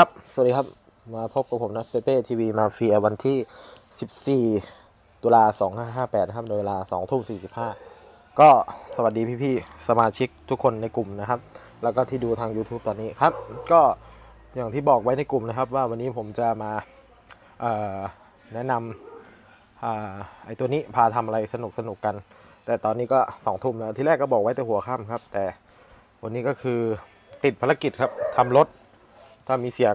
ครับ สวัสดีครับ มาพบกับผมนะเปเป้ทีวีมาเฟียวันที่ 14 ตุลา 2558นะครับ โดยเวลา2ทุ่ม45 ก็สวัสดีพี่ๆ สมาชิกทุกคนในกลุ่มนะครับ แล้วก็ที่ดูทาง YouTube ตอนนี้ครับ ก็อย่างที่บอกไว้ในกลุ่มนะครับ ว่าวันนี้ผมจะมาแนะนำไอ้ตัวนี้พาทำอะไรสนุกสนุกๆกัน แต่ตอนนี้ก็2ทุ่มแล้ว ที่แรกก็บอกไว้แต่หัวค่ำครับ แต่วันนี้ก็คือติดภารกิจครับทำรถ ถ้ามีเสียง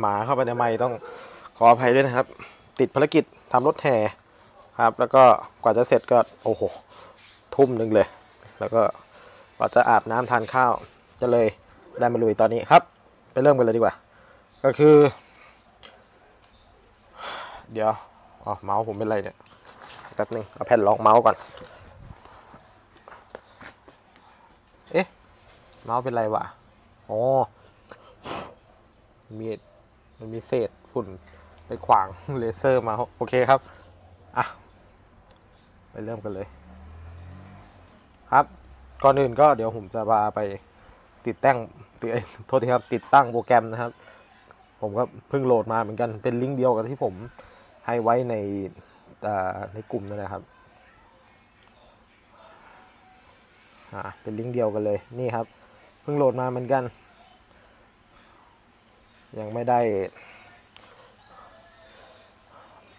หมาเข้าไปในไมค์ต้องขออภัยด้วยนะครับ ติดภารกิจทำรถแห่ครับ แล้วก็กว่าจะเสร็จก็โอ้โหทุ่มหนึ่งเลย แล้วก็กว่าจะอาบน้ำทานข้าวจะเลยได้มาลุยตอนนี้ครับ ไปเริ่มกันเลยดีกว่า ก็คือ เดี๋ยวอ๋อเมาส์ผมเป็นไรเนี่ยแป๊บนึงเอาแผ่นรองเมาส์ก่อน เอ๊ะ เมาส์เป็นไรวะ อ๋อ มีมันมีเศษฝุ่นไปขวางเลเซอร์มาโอเคครับ อะ ไปเริ่มกันเลย ครับ ก่อนอื่นก็เดี๋ยวผมจะพาไปติดตั้งติดเอ้ยโทษทีครับ ติดตั้งโปรแกรมนะครับ ผมก็เพิ่งโหลดมาเหมือนกันเป็นลิงก์เดียวกับที่ผมให้ไว้ในอ่าในกลุ่มนั่นแหละครับอ่าเป็นลิงก์เดียวกันเลยนี่ครับเพิ่งโหลดมาเหมือนกัน ยังไม่ได้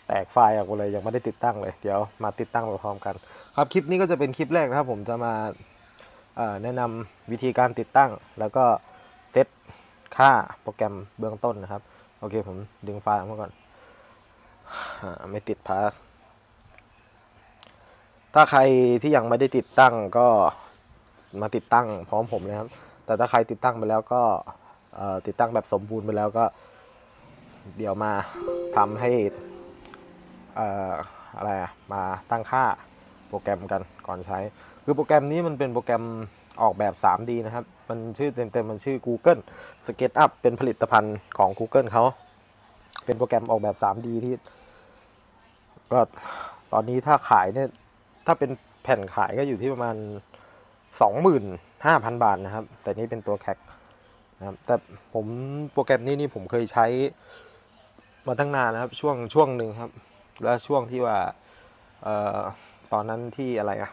แตกไฟล์ออกมาเลยยังไม่ได้ติดตั้งเลย เดี๋ยวมาติดตั้งพร้อมกัน ครับคลิปนี้ก็จะเป็นคลิปแรกนะครับ ผมจะมาแนะนำวิธีการติดตั้ง แล้วก็เซตค่าโปรแกรมเบื้องต้นนะครับ โอเคผมดึงไฟล์ออกมาก่อนอไม่ติดพาสถ้าใครที่ยังไม่ได้ติดตั้งก็มาติดตั้งพร้อมผมนะครับ แต่ถ้าใครติดตั้งไปแล้วก็ ติดตั้งแบบสมบูรณ์ไปแล้วก็ เดี๋ยวมาทำให้อออะไรอะมาตั้งค่าโปรแกรมกันก่อนใช้ คือโปรแกรมนี้มันเป็นโปรแกรมออกแบบ 3D นะครับ มันชื่อเต็มๆ มันชื่อ Google SketchUp เป็นผลิตภัณฑ์ของ Google เขา เป็นโปรแกรมออกแบบ 3D ที่ ก็ตอนนี้ถ้าขายเนี่ย ถ้าเป็นแผ่นขายก็อยู่ที่ประมาณ 25,000 บาทนะครับ แต่นี่เป็นตัวแคค นะครับแต่ผมโปรแกรมนี้นี่ผมเคยใช้มาตั้งนานนะครับช่วงช่วงหนึ่งครับ แล้วช่วงที่ว่าออตอนนั้นที่อะไรอะ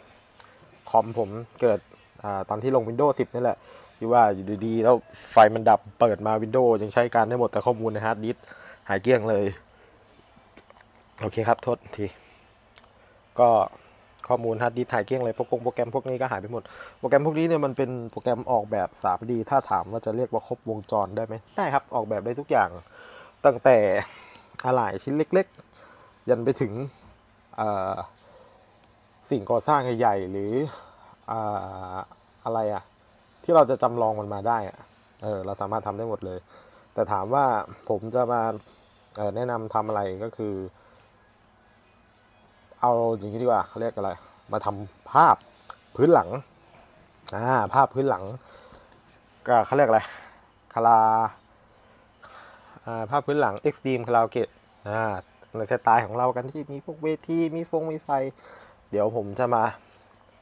คอมผมเกิดอตอนที่ลง Windows 10 นี่แหละ ที่ว่าอยู่ดีๆ แล้วไฟมันดับเปิดมา Windows ยังใช้การได้หมดแต่ข้อมูลในฮาร์ดดิสก์หายเกลี้ยงเลย โอเคครับ โทษที ก็ ข้อมูลฮาร์ดดิสก์หายเกลี้ยงเลยโปรแกรมโปรแกรมพวกนี้ก็หายไปหมด โปรแกรมพวกนี้เนี่ยมันเป็นโปรแกรมออกแบบ 3D ถ้าถามว่าจะเรียกว่าครบวงจรได้ไหมได้ครับ ออกแบบได้ทุกอย่าง ตั้งแต่อะไหล่ชิ้นเล็ก ๆ ยันไปถึงสิ่งก่อสร้างใหญ่ๆหรืออ่าอะไรอะที่เราจะจำลองมันมาได้อะเออเราสามารถทำได้หมดเลย แต่ถามว่าผมจะมาแนะนำทำอะไรก็คือ เอาอย่างนี้ดีกว่าเขาเรียกอะไร มาทำภาพพื้นหลังอ่าภาพพื้นหลัง ก็เขาเรียกอะไรคาราอ่าภาพพื้นหลัง Extreme Karaoke อ่าในสไตล์ของเรากันที่มีพวกเวทีมีฟงมีไฟ เดี๋ยวผมจะมา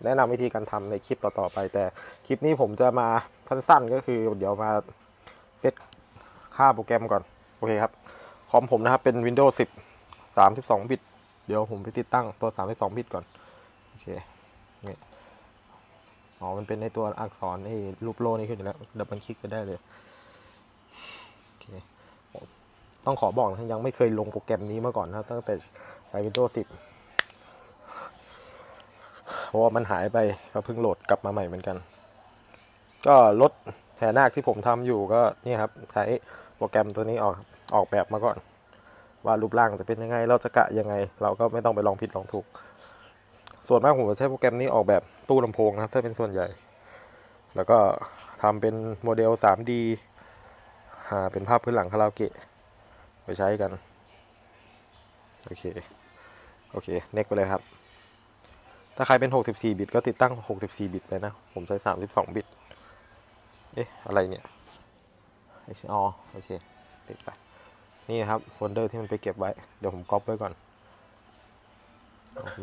แนะนำวิธีการทำในคลิปต่อๆไป แต่คลิปนี้ผมจะมาสั้นๆ ก็คือเดี๋ยวมาเซตค่าโปรแกรมก่อน โอเคครับ คอมผมนะครับเป็น Windows 10 32 บิต เดี๋ยวผมไปติดตั้งตัว32บิตก่อน โอเคนี่อ๋อ มันเป็นในตัวอักษรไอ้รูปโลนี่ขึ้นอยู่แล้วดับเบิลคลิกไปได้เลยโอเคต้องขอบอกนะยังไม่เคยลงโปรแกรมนี้มาก่อนนะตั้งแต่ใช้ Windows 10เพราะว่ามันหายไปก็เพิ่งโหลดกลับมาใหม่เหมือนกัน ก็ลดแห่นาคที่ผมทำอยู่ก็นี่ครับ ใช้โปรแกรมตัวนี้ออกออกแบบมาก่อน ว่ารูปร่างจะเป็นยังไง เราจะกะยังไง เราก็ไม่ต้องไปลองผิดลองถูก ส่วนมากผมจะใช้โปรแกรมนี้ออกแบบตู้ลำโพงนะครับถ้าเป็นส่วนใหญ่ แล้วก็ทำเป็นโมเดล 3D หาเป็นภาพพื้นหลังคาราโอเกะไปใช้กัน โอเค โอเค เน็กไปเลยครับ ถ้าใครเป็น 64 บิต ก็ติดตั้ง 64 บิตไปนะ ผมใช้ 32 บิต เอ๊ะ อะไรเนี่ยอ๋อ โอเค ติดไป นี่ครับโฟลเดอร์ที่มันไปเก็บไว้ เดี๋ยวผมก๊อปไว้ก่อน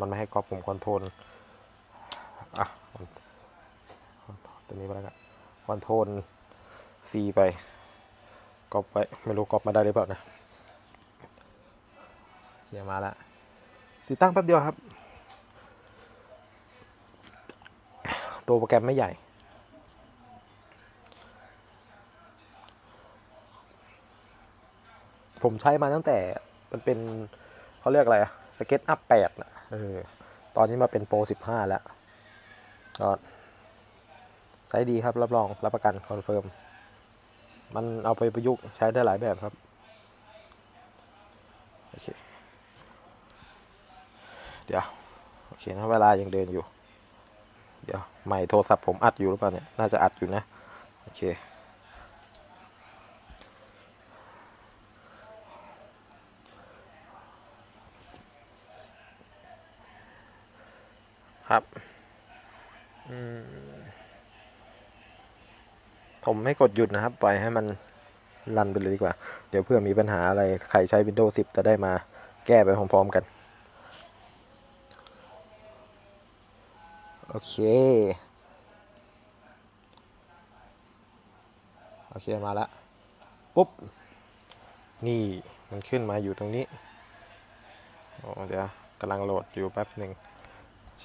มันไม่ให้ก๊อปผม control อะตัวนี้ไปแล้วกันคอนโทรล C ไปก๊อปไว้ไม่รู้ก๊อปมาได้หรือเปล่านะเขียมาแล้วติดตั้งแป๊บเดียวครับ ตัวโปรแกรมไม่ใหญ่ ผมใช้มาตั้งแต่มันเป็นเขาเรียกอะไรอะ SketchUp แปดนะเออตอนนี้มาเป็น Pro สิบห้าแล้วก็ใช้ดีครับ รับรองรับประกัน confirm มันเอาไปประยุกต์ใช้ได้หลายแบบครับโอเคเดี๋ยว โอเคนะเวลายังเดินอยู่ เดี๋ยวไอ้โทรศัพท์ผมอัดอยู่หรือเปล่าเนี่ย น่าจะอัดอยู่นะ โอเค ครับผมไม่กดหยุดนะครับ ปล่อยให้มันรันไปเลยดีกว่า เดี๋ยวเพื่อมีปัญหาอะไร ใครใช้ Windows 10 จะได้มาแก้ไปพร้อมๆกัน โอเค โอเค มาแล้วปุ๊บ นี่มันขึ้นมาอยู่ตรงนี้ โอ้เดี๋ยวกำลังโหลดอยู่แป๊บหนึ่ง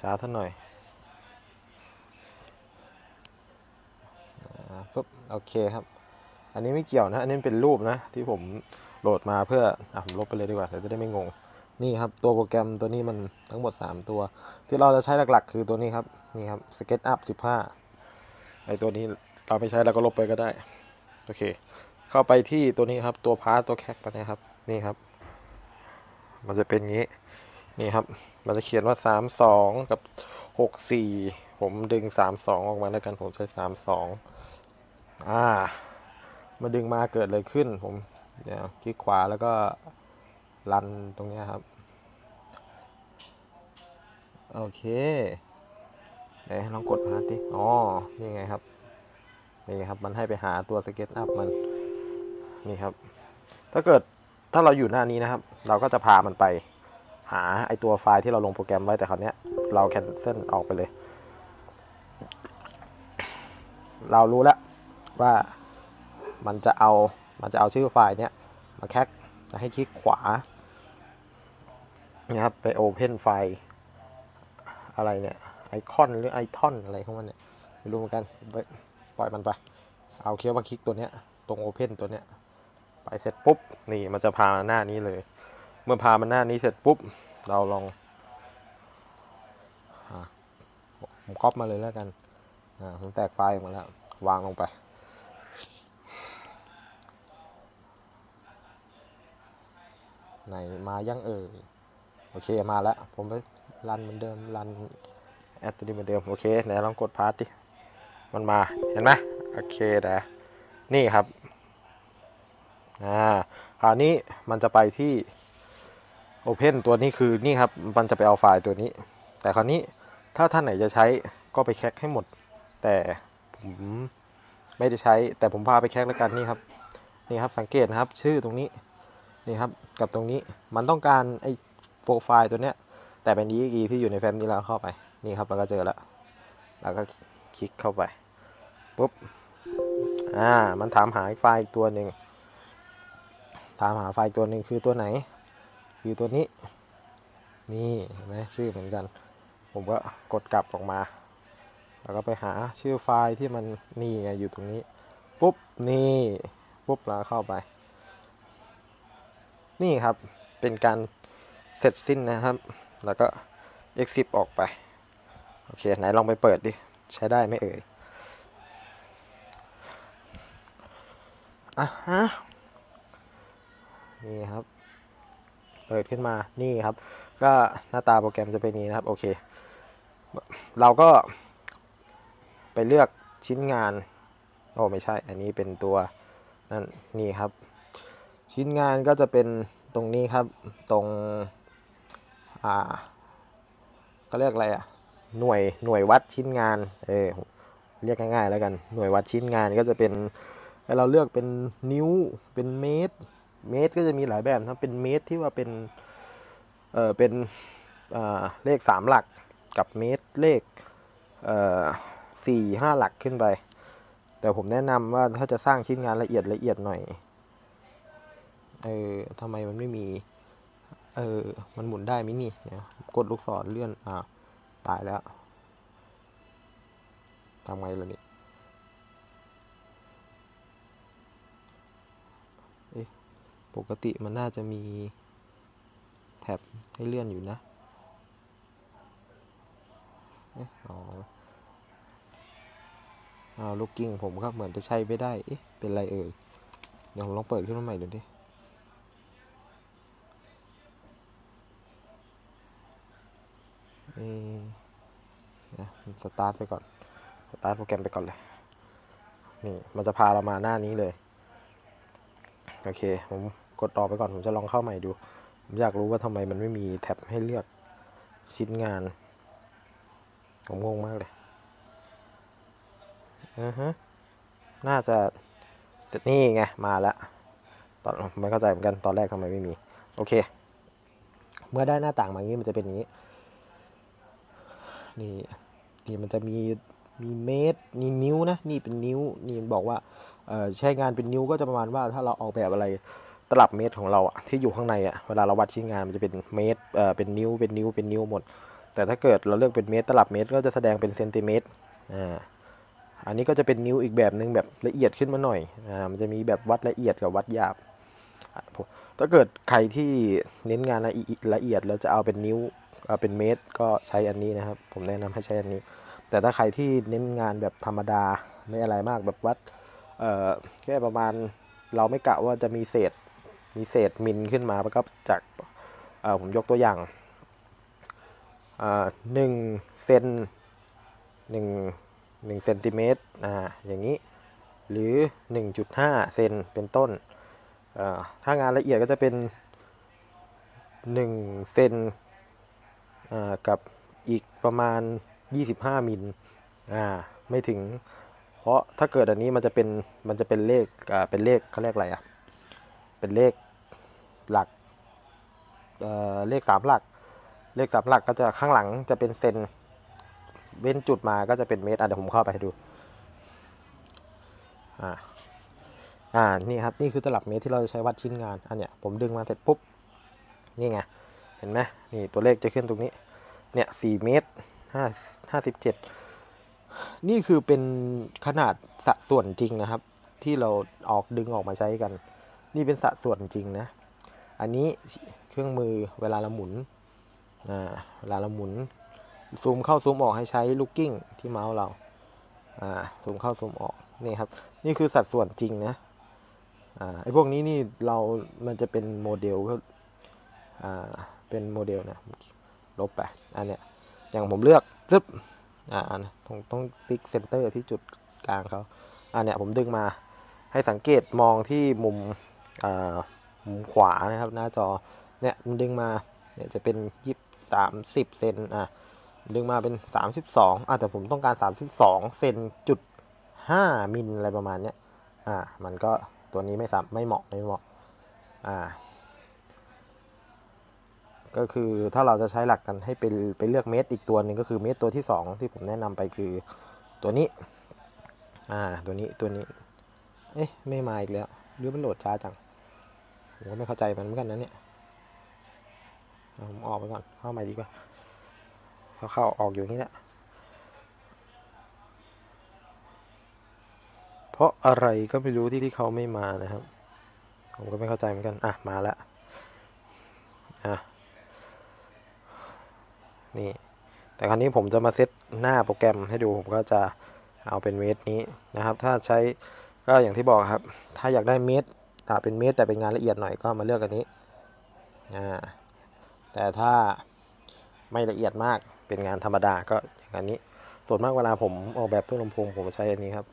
ช้าท่านหน่อยปุ๊บโอเคครับ อันนี้ไม่เกี่ยวนะ อันนี้เป็นรูปนะ ที่ผมโหลดมาเพื่ออะผมลบไปเลยดีกว่าเดี๋ยวจะได้ไม่งง นี่ครับ ตัวโปรแกรมตัวนี้มันทั้งหมด 3 ตัว ที่เราจะใช้หลักๆ คือตัวนี้ครับ นี่ครับ SketchUp 15ไอตัวนี้เราไม่ใช้เราก็ลบไปก็ได้ โอเค เข้าไปที่ตัวนี้ครับ ตัวพาร์ตตัวแคปไปนะครับ นี่ครับ มันจะเป็นงี้ นี่ครับ มันจะเขียนว่า 32 กับ 64 ผมดึง 32 ออกมาแล้วกันผมใช้ 32 อ่า มาดึงมาเกิดอะไรขึ้น ผมเดี๋ยวคลิกขวาแล้วก็ run ตรงนี้ครับ โอเคเดี๋ยวลองกดพาร์ทดิอ๋อ นี่ไงครับ นี่ครับ มันให้ไปหาตัว SketchUp มัน นี่ครับ ถ้าเกิดถ้าเราอยู่หน้านี้นะครับ เราก็จะพามันไป หาไอตัวไฟล์ที่เราลงโปรแกรมไว้แต่คราวนี้เราแคนเซิลออกไปเลย เรารู้แล้วว่ามันจะเอามันจะเอาชื่อไฟล์เนี้ยมาแคปจะให้คลิกขวานะครับไป Open ไฟล์อะไรเนี่ยไอคอนหรือไอทอนอะไรของมันเนี่ยไม่รู้เหมือนกันปล่อยมันไป เอาเคี้ยวมาคลิกตัวเนี้ยตรง Open ตัวเนี้ยไปเสร็จปุ๊บ นี่มันจะพาหน้านี้เลย เมื่อพามาหน้านี้เสร็จปุ๊บ เราลองอะผมก๊อปมาเลยแล้วกันอ่าผมแตกไฟล์ออกมาแล้ว วางลงไป ไหนมายังเอ่ยโอเคมาแล้ว ผมไปรันเหมือนเดิม run as ตัวนี้เหมือนเดิม โอเคไหนลองกดพาร์ทดิ มันมา เห็นไหมโอเคแต่นี่ครับ อ่า คราวนี้มันจะไปที่ Open ตัวนี้คือนี่ครับมันจะไปเอาไฟล์ตัวนี้ แต่คราวนี้ถ้าท่านไหนจะใช้ก็ไปแคคให้หมด แต่ผมไม่ได้ใช้ แต่ผมพาไปแคคแล้วกันนี่ครับนี่ครับสังเกตนะครับชื่อตรงนี้นี่ครับกับตรงนี้มันต้องการไอ้โปรไฟล์ตัวเนี้ยแต่เป็น EXE ที่อยู่ในแฟ้มนี้แล้วเข้าไปนี่ครับเราก็เจอแล้วแล้วก็คลิกเข้าไปปุ๊บอ่ามันถามหาไฟล์อีกตัวหนึ่งถามหาไฟล์ตัวหนึ่งคือตัวไหน คือตัวนี้ นี่เห็นไหมชื่อเหมือนกัน ผมก็กดกลับออกมา แล้วก็ไปหาชื่อไฟล์ที่มันนี่ไงอยู่ตรงนี้ ปุ๊บ นี่ ปุ๊บแล้วเข้าไป นี่ครับ เป็นการเสร็จสิ้นนะครับ แล้วก็ exit ออกไป โอเค ไหนลองไปเปิดดิ ใช้ได้ไหมเอ่ยอะฮะ นี่ครับ ปิดขึ้นมานี่ครับ ก็หน้าตาโปรแกรมจะเป็นนี้นะครับโอเค เราก็ ไปเลือกชิ้นงานโอ้ไม่ใช่ อันนี้เป็นตัวนั่นนี่ครับ ชิ้นงานก็จะเป็นตรงนี้ครับตรงอ่าก็เรียกอะไรอะหน่วยหน่วยวัดชิ้นงานเออเรียกง่ายๆแล้วกันหน่วยวัดชิ้นงานก็จะเป็นให้เราเลือกเป็นนิ้วเป็นเมตร เมตรก็จะมีหลายแบบนะเป็นเมตรที่ว่าเป็นเออเป็นอ่าเลขสามหลักกับเมตรเลขเอ่อสี่ห้าหลักขึ้นไป แต่ผมแนะนำว่าถ้าจะสร้างชิ้นงานละเอียดละเอียดหน่อยเออทำไมมันไม่มีเออมันหมุนได้ไหมนี่เนี่ยกดลูกศรเลื่อนอ่าวตายแล้วทำไงล่ะนี่ ปกติมันน่าจะมีแท็บให้เลื่อนอยู่นะเอ๋ออ้าลูกกิ้งผมก็เหมือนจะใช้ไม่ได้ เอ๊ะ เป็นไรเอ่ย เดี๋ยวผมลองเปิดขึ้นมาใหม่ดูดิเอ๊ะนะสตาร์ทไปก่อน สตาร์ทโปรแกรมไปก่อนเลย นี่ มันจะพาเรามาหน้านี้เลย โอเค ผม กดต่อไปก่อนผมจะลองเข้าใหม่ดู ผมอยากรู้ว่าทำไมมันไม่มีแท็บให้เลือกชิ้นงาน ผมงงมากเลยอือฮะน่าจะนี่ไง มาแล้วตอนไม่เข้าใจเหมือนกันตอนแรกทำไมไม่มี โอเค เมื่อได้หน้าต่างมางี้มันจะเป็นงนี้ นี่นี่มันจะมีมีเมตรนี่นิ้วนะ นี่เป็นนิ้ว นี่บอกว่าใช้งานเป็นนิ้วก็จะประมาณว่าถ้าเราออกแบบอะไร ตลับเมตรของเราอะที่อยู่ข้างในอะเวลาเราวัดชิ้นงานมันจะเป็นเมตรเอ่อเป็นนิ้วเป็นนิ้วเป็นนิ้วหมด แต่ถ้าเกิดเราเลือกเป็นเมตรตลับเมตรก็จะแสดงเป็นเซนติเมตรอ่าอันนี้ก็จะเป็นนิ้วอีกแบบหนึ่งแบบละเอียดขึ้นมาหน่อยอ่ามันจะมีแบบวัดละเอียดกับวัดหยาบถ้าเกิดใครที่เน้นงานละเอียดละเอียดแล้วจะเอาเป็นนิ้วเอาเป็นเมตรก็ใช้อันนี้นะครับ ผมแนะนำให้ใช้อันนี้ แต่ถ้าใครที่เน้นงานแบบธรรมดาไม่อะไรมากแบบวัดเอ่อแค่ประมาณเราไม่กะว่าจะมีเศษ มีเศษมิลขึ้นมาแล้วก็จากผมยกตัวอย่างหนึ่งเซนหนึ่งหนึ่งเซนติเมตรอ่าอย่างนี้ หรือ 1.5เซนเป็นต้น ถ้างานละเอียดก็จะเป็น 1 เซนกับอีกประมาณ 25 มิลอ่าไม่ถึง เพราะถ้าเกิดอันนี้มันจะเป็น มันจะเป็นเลขเป็นเลขเขาเรียกอะไรอะ เป็นเลขหลักเเลขสามหลัก เลขสามหลักก็จะข้างหลังจะเป็นเซนเว้นจุดมาก็จะเป็นเมตรอะเดี๋ยวผมเข้าไปให้ดูอ่าอ่านี่ครับนี่คือตลับเมตรที่เราจะใช้วัดชิ้นงานอันเนี้ยผมดึงมาเสร็จปุ๊บนี่ไงเห็นไหมนี่ตัวเลขจะขึ้นตรงนี้เนี่ยสี่เมตรห้าห้าสิบเจ็ดนี่คือเป็นขนาดสัดส่วนจริงนะครับ ที่เราออกดึงออกมาใช้กัน นี่เป็นสัดส่วนจริงนะ อันนี้เครื่องมือเวลาเราหมุนอ่าเวลาเราหมุนซูมเข้าซูมออกให้ใช้ลูกกิ้งที่เมาส์เราอ่าซูมเข้าซูมออกนี่ครับ นี่คือสัดส่วนจริงนะอ่าไอ้พวกนี้นี่เรา มันจะเป็นโมเดลก็อ่าเป็นโมเดลนะลบไปอันเนี้ยอย่างผมเลือกซึบอ่าต้องต้องติ๊ก center ที่จุดกลางเขาอันเนี้ยผมดึงมาให้สังเกตมองที่มุม มุมขวานะครับหน้าจอเนี่ยมันดึงมาเนี่ยจะเป็นยี่สามสิบเซนอะดึงมาเป็น 32อะแต่ผมต้องการ 32เซนจุด5มิลอะไรประมาณเนี้ยอ่ามันก็ตัวนี้ไม่สามไม่เหมาะไม่เหมาะอ่าก็คือถ้าเราจะใช้หลักกันให้ไปไปเลือกเมตรอีกตัวหนึ่งก็คือเมตรตัวที่ 2 ที่ผมแนะนำไปคือตัวนี้อ่าตัวนี้ตัวนี้เอ๊ะไม่มาอีกแล้ว หรือมันโหลดช้าจัง ผมก็ไม่เข้าใจมันเหมือนกันนะเนี่ยผมออกไปก่อน เข้าใหม่ดีกว่าเขาเข้าออกอยู่นี่แหละ เพราะอะไรก็ไม่รู้ที่ที่เขาไม่มานะครับ ผมก็ไม่เข้าใจเหมือนกัน อะ มาแล้ว อะ นี่ แต่คราวนี้ผมจะมาเซตหน้าโปรแกรมให้ดู ผมก็จะเอาเป็นเมตรนี้นะครับ ถ้าใช้ ก็อย่างที่บอกครับ ถ้าอยากได้เมตรอ่าเป็นเมตรแต่เป็นงานละเอียดหน่อยก็มาเลือกอันนี้อ่าแต่ถ้าไม่ละเอียดมากเป็นงานธรรมดาก็อย่างอันนี้ ส่วนมากเวลาผมออกแบบตู้ลำโพงผมใช้อันนี้ครับ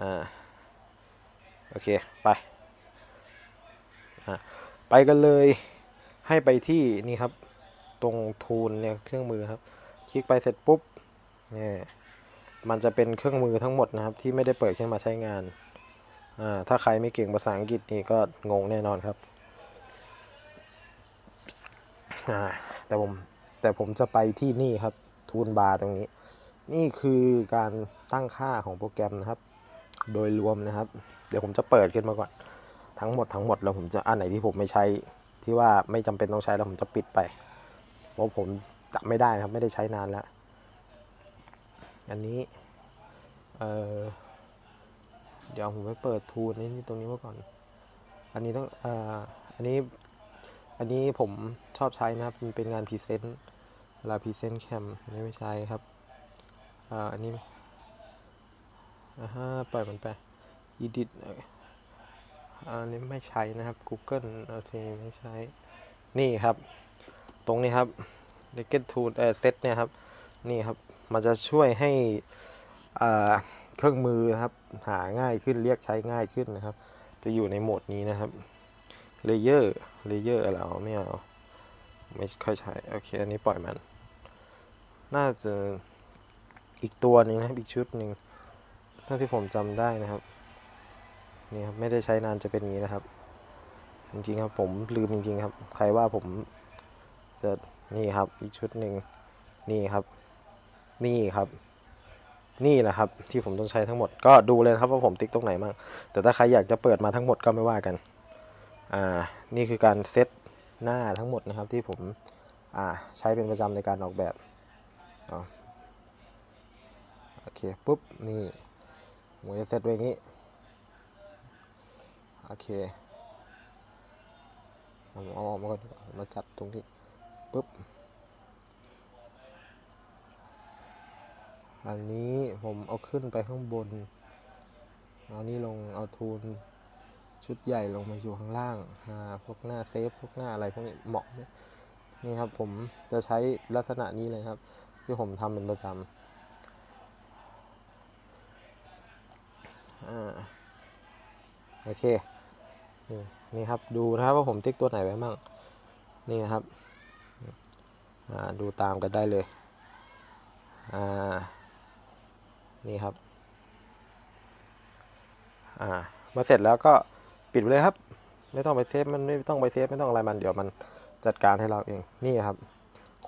อ่าโอเคไปอ่าไปกันเลยให้ไปที่นี่ครับ ตรงทูลเนี่ยเครื่องมือครับ คลิกไปเสร็จปุ๊บเนี่ย มันจะเป็นเครื่องมือทั้งหมดนะครับ ที่ไม่ได้เปิดขึ้นมาใช้งาน อ่า ถ้าใครไม่เก่งภาษาอังกฤษนี่ก็งงแน่นอนครับ อ่า แต่ผมแต่ผมจะไปที่นี่ครับ ทูลบาร์ตรงนี้ นี่คือการตั้งค่าของโปรแกรมนะครับ โดยรวมนะครับ เดี๋ยวผมจะเปิดขึ้นมาก่อน ทั้งหมดทั้งหมดแล้วผมจะอันไหนที่ผมไม่ใช้ที่ว่าไม่จำเป็นต้องใช้แล้วผมจะปิดไป เพราะผมจำไม่ได้ครับไม่ได้ใช้นานแล้ว อันนี้เออเดี๋ยวผมไปเปิด tool นี่ตรงนี้มาก่อน อันนี้ต้องเอออันนี้ อันนี้ผมชอบใช้นะครับ มันเป็นงาน present เวลา present แคมอันนี้ไม่ใช้ครับอันนี้อ่าฮะปล่อยมันไป edit อันนี้ไม่ใช้นะครับ Google โอเคไม่ใช้ นี่ครับ ตรงนี้ครับ l e g e t Tool เอ่อ Set เนี่ยครับ นี่ครับ มันจะช่วยให้เครื่องมือนะครับหาง่ายขึ้นเรียกใช้ง่ายขึ้นนะครับ จะอยู่ในโหมดนี้นะครับ Layer Layer อะไรเอาไม่เอาไม่ค่อยใช้โอเคอันนี้ปล่อยมัน น่าจะอีกตัวหนึ่งนะครับอีกชุดหนึ่งเท่าที่ผมจำได้นะครับนี่ครับไม่ได้ใช้นานจะเป็นอย่างนี้นะครับ จริงๆครับผมลืมจริงๆครับ ใครว่าผมจะนี่ครับอีกชุดหนึ่งนี่ครับ นี่ครับ นี่แหละครับ ที่ผมต้องใช้ทั้งหมด ก็ดูเลยครับว่าผมติ๊กตรงไหนบ้างแต่ถ้าใครอยากจะเปิดมาทั้งหมดก็ไม่ว่ากัน อ่า นี่คือการเซตหน้าทั้งหมดนะครับที่ผมอ่าใช้เป็นประจำในการออกแบบเอโอเคปุ๊บนี่ผมจะเซตไว้อย่างนี้โอเคมเอาออกมาก่อนมาจัดตรงที่ปุ๊บ อันนี้ผมเอาขึ้นไปข้างบนเอานี่ลงเอาทูนชุดใหญ่ลงมาอยู่ข้างล่างอ่าพวกหน้าเซฟพวกหน้าอะไรพวกนี้เหมาะนี่ครับผมจะใช้ลักษณะนี้เลยครับ ที่ผมทำเป็นประจำอ่าโอเคนี่นี่ครับดูนะครับว่าผมติ๊กตัวไหนไว้บ้างนี่นะครับ อ่า ดูตามกันได้เลย อ่า นี่ครับ อ่า มาเสร็จแล้วก็ปิดไปเลยครับ ไม่ต้องไปเซฟมันไม่ต้องไปเซฟไม่ต้องอะไรมันเดี๋ยวมันจัดการให้เราเอง นี่ครับ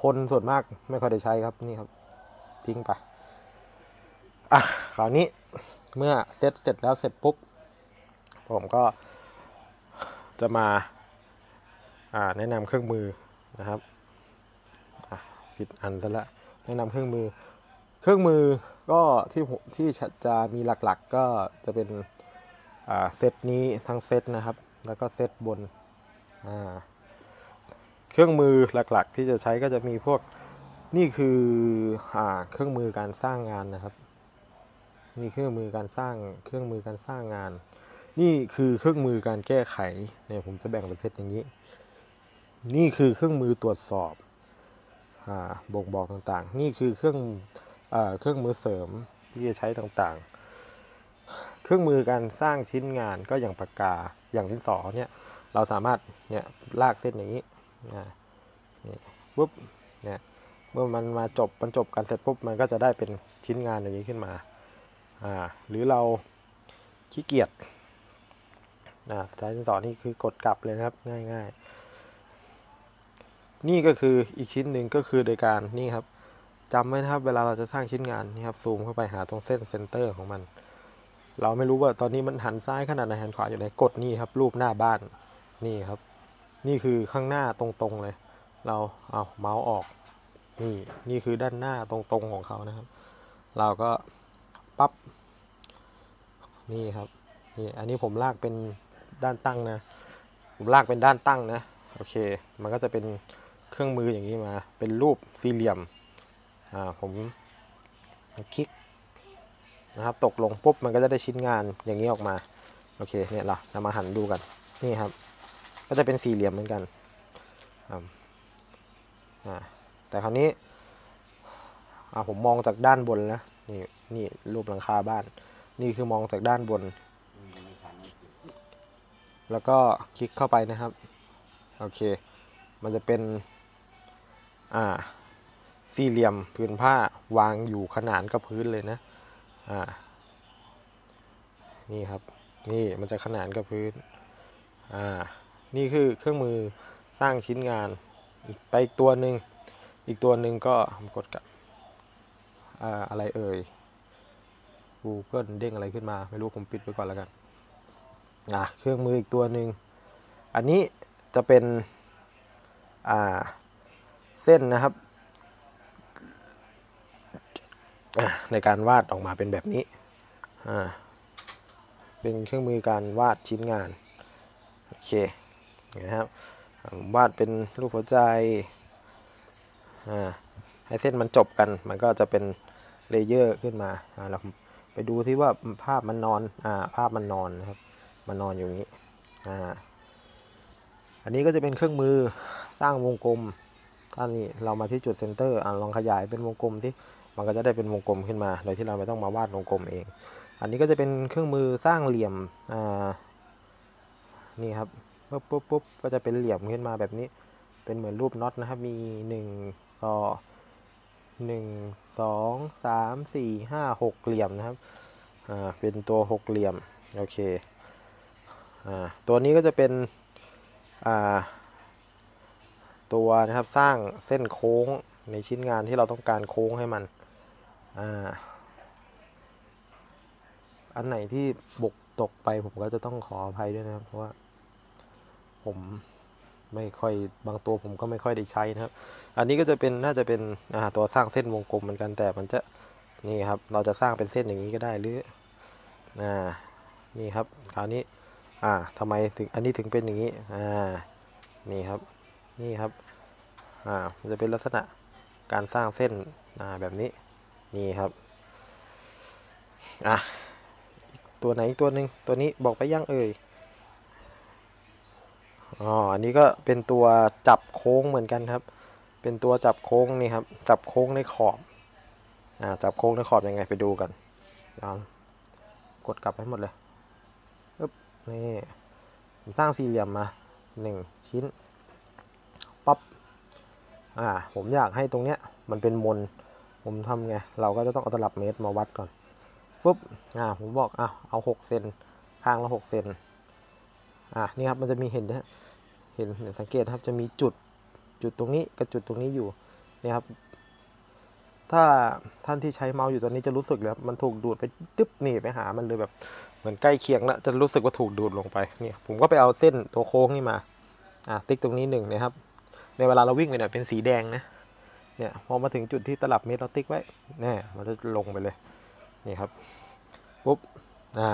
คนส่วนมากไม่ค่อยได้ใช้ครับนี่ครับ ทิ้งไป อะคราวนี้เมื่อเซตเสร็จแล้วเสร็จปุ๊บผมก็จะมาอ่าแนะนำเครื่องมือนะครับอะผิดอันซะละแนะนำเครื่องมือ เครื่องมือก็ที่ที่จะมีหลักๆก็จะเป็นอ่าเซตนี้ทั้งเซตนะครับ แล้วก็เซตบนอ่าเครื่องมือหลักๆ ที่จะใช้ก็จะมีพวกนี่คืออ่าเครื่องมือการสร้างงานนะครับ นี่เครื่องมือการสร้างเครื่องมือการสร้างงาน นี่คือเครื่องมือการแก้ไขเนี่ยผมจะแบ่งเป็นเซตอย่างนี้ นี่คือเครื่องมือตรวจสอบอ่าบ่งบอกต่างๆ นี่คือเครื่อง เครื่องมือเสริมที่จะใช้ต่างๆ เครื่องมือการสร้างชิ้นงานก็อย่างปากกาอย่างที่สองเนี่ย เราสามารถเนี่ยลากเส้นอย่างนี้อ่านี่ปุ๊บเนี่ยเมื่อมันมาจบมันจบกันเสร็จปุ๊บมันก็จะได้เป็นชิ้นงานอย่างนี้ขึ้นมาอ่าหรือเราขี้เกียจอ่าสายดินสอนี่คือกดกลับเลยนะครับง่ายๆ นี่ก็คืออีกชิ้นหนึ่งก็คือโดยการนี่ครับ จำไว้นะครับเวลาเราจะสร้างชิ้นงานนี่ครับซูมเข้าไปหาตรงเส้น center ของมัน เราไม่รู้ว่าตอนนี้มันหันซ้ายขนาดไหนหันขวาอยู่ไหนกดนี่ครับ รูปหน้าบ้านนี่ครับ นี่คือข้างหน้าตรงๆเลย เราเอาเมาส์ออก นี่นี่คือด้านหน้าตรงๆของเขานะครับ เราก็ปั๊บนี่ครับนี่อันนี้ผมลากเป็นด้านตั้งนะ ผมลากเป็นด้านตั้งนะโอเค มันก็จะเป็นเครื่องมืออย่างนี้มา เป็นรูปสี่เหลี่ยม ผมคลิกนะครับตกลงปุ๊บมันก็จะได้ชิ้นงานอย่างนี้ออกมา โอเคเนี่ยเรานำมาหันดูกันนี่ครับ ก็จะเป็นสี่เหลี่ยมเหมือนกันอ่าแต่คราวนี้อ่าผมมองจากด้านบนนะนี่นี่รูปหลังคาบ้าน นี่คือมองจากด้านบน แล้วก็คลิกเข้าไปนะครับ โอเค มันจะเป็น อ่า สี่เหลี่ยมพื้นผ้าวางอยู่ขนานกับพื้นเลยนะ อ่า นี่ครับ นี่มันจะขนานกับพื้น อ่า นี่คือเครื่องมือสร้างชิ้นงาน อีกไปอีกตัวหนึ่ง อีกตัวหนึ่งก็กดกับ อ่า อะไรเอ่ย Google เด้งอะไรขึ้นมา ไม่รู้ผมปิดไว้ก่อนแล้วกัน อะเครื่องมืออีกตัวหนึ่ง อันนี้จะเป็น อ่า เส้นนะครับอะ ในการวาดออกมาเป็นแบบนี้ เป็นเครื่องมือการวาดชิ้นงาน โอเคนะครับวาดเป็นรูปหัวใจ ให้เส้นมันจบกัน มันก็จะเป็น layer ขึ้นมาเราไปดูที่ว่าภาพมันนอนอ่าภาพมันนอนนะครับมันนอนอยู่นี้อ่าอันนี้ก็จะเป็นเครื่องมือสร้างวงกลมท่านนี้เรามาที่จุด center อ่าลองขยายเป็นวงกลมที่ มันก็จะได้เป็นวงกลมขึ้นมา โดยที่เราไม่ต้องมาวาดวงกลมเอง อันนี้ก็จะเป็นเครื่องมือสร้างเหลี่ยมอ่านี่ครับปุ๊บปุ๊บปุ๊บก็จะเป็นเหลี่ยมขึ้นมาแบบนี้ เป็นเหมือนรูปน็อตนะครับ มีหนึ่งต่อหนึ่งสองสามสี่ห้าหกเหลี่ยมนะครับ อ่า เป็นตัวหกเหลี่ยม โอเค อ่า ตัวนี้ก็จะเป็น อ่า ตัวนะครับ สร้างเส้นโค้งในชิ้นงานที่เราต้องการโค้งให้มัน อันไหนที่บกตกไปผมก็จะต้องขออภัยด้วยนะครับ เพราะว่า ผมไม่ค่อยบางตัวผมก็ไม่ค่อยได้ใช้นะครับ อันนี้ก็จะเป็นน่าจะเป็นตัวสร้างเส้นวงกลมเหมือนกันแต่มันจะนี่ครับ เราจะสร้างเป็นเส้นอย่างนี้ก็ได้หรืออ่านี่ครับคราวนี้อ่าทำไมถึงอันนี้ถึงเป็นอย่างนี้อ่านี่ครับนี่ครับอ่ามันจะเป็นลักษณะการสร้างเส้นอ่าแบบนี้ นี่ครับอะตัวไหนอีกตัวหนึ่งตัวนี้บอกไปยังเอ่ยอ๋ออันนี้ก็เป็นตัวจับโค้งเหมือนกันครับ เป็นตัวจับโค้งนี่ครับ จับโค้งในขอบอ่าจับโค้งในขอบยังไงไปดูกันเอากดกลับให้หมดเลยอ้บนี่ผมสร้างสี่เหลี่ยมมาหนึ่งชิ้นปั๊บอ่าผมอยากให้ตรงเนี้ยมันเป็นมน ผมทำไง เราก็จะต้องเอาตลับเมตรมาวัดก่อนฟึบอ่าผมบอกอะเอาหกเซนข้างละหกเซนอ่านี่ครับมันจะมีเห็นนะเห็นเห็นสังเกตนะครับจะมีจุดจุดตรงนี้กับจุดตรงนี้อยู่เนี่ยครับ ถ้าท่านที่ใช้เมาส์อยู่ตอนนี้จะรู้สึกเลยครับมันถูกดูดไปตึ๊บหนีไปหามันเลยแบบเหมือนใกล้เคียงแล้วจะรู้สึกว่าถูกดูดลงไปเนี่ยผมก็ไปเอาเส้นตัวโค้งนี่มาอะติ๊กตรงนี้หนึ่งนะครับ ในเวลาเราวิ่งไปเนี่ยเป็นสีแดงนะ เนี่ยพอมาถึงจุดที่ตลับเมตรเราติ๊กไว้แน่มันจะลงไปเลยนี่ครับปุ๊บอ่า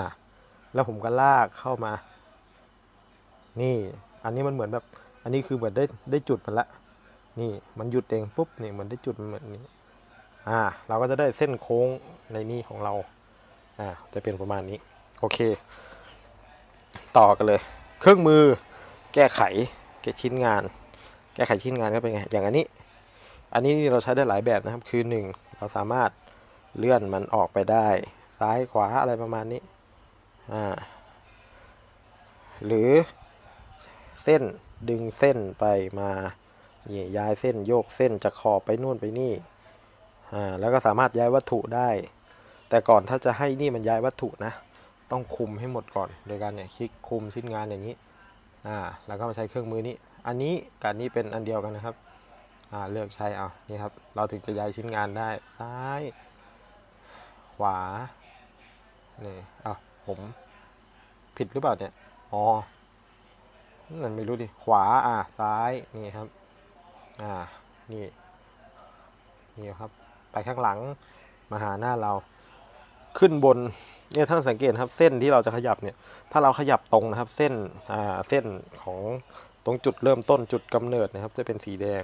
แล้วผมก็ลากเข้ามา นี่อันนี้มันเหมือนแบบ อันนี้คือเหมือนได้ได้จุดมันละนี่มันหยุดเองปุ๊บนี่เหมือนได้จุดเหมือนนี้อ่าเราก็จะได้เส้นโค้งในนี่ของเราอ่าจะเป็นประมาณนี้โอเค ต่อกันเลย เครื่องมือแก้ไขแก้ชิ้นงาน แก้ไขชิ้นงานก็เป็นไงอย่างอันนี้ อันนี้เราใช้ได้หลายแบบนะครับ คือ 1 เราสามารถเลื่อนมันออกไปได้ ซ้ายขวาอะไรประมาณนี้ อ่า หรือเส้นดึงเส้นไปมานี่ย้ายเส้นโยกเส้นจากขอบไปนู่นไปนี่ อ่า แล้วก็สามารถย้ายวัตถุได้ แต่ก่อนถ้าจะให้นี่มันย้ายวัตถุนะ ต้องคุมให้หมดก่อน โดยการเนี่ยคลิกคุมชิ้นงานอย่างนี้ อ่า แล้วก็มาใช้เครื่องมือนี้ อันนี้กับนี้เป็นอันเดียวกันนะครับ อ่าเลือกใช้เอานี่ครับ เราถึงจะย้ายชิ้นงานได้ซ้าย ขวา นี่อะผมผิดหรือเปล่าเนี่ย อ๋อ นั่นไม่รู้ดิ ขวา อ่าซ้าย นี่ครับ อ่า นี่ นี่ครับ ไปข้างหลัง มาหาหน้าเรา ขึ้นบน เนี่ยท่านสังเกตครับ เส้นที่เราจะขยับเนี่ย ถ้าเราขยับตรงนะครับ เส้น อ่า เส้นของตรงจุดเริ่มต้นจุดกำเนิดนะครับ จะเป็นสีแดง